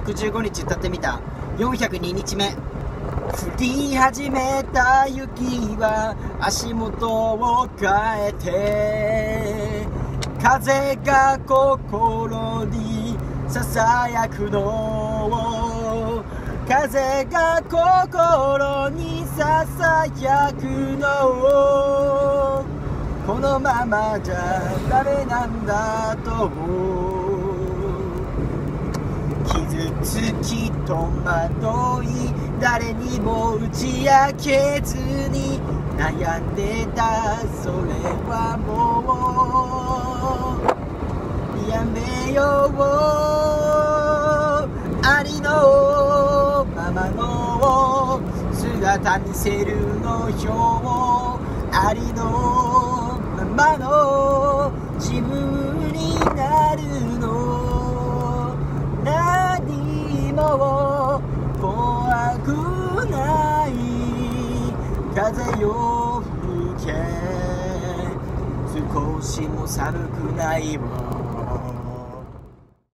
65日歌ってみた。402日目。降り始めた雪は足元を変えて。風が心にささやくのを。風が心にささやくのを。このままじゃダメなんだと。傷つき戸惑い誰にも打ち明けずに悩んでたそれはもう。やめよう。ありのままの姿見せるのよありのままの自分になるの。風よ吹け。少しも寒くないわ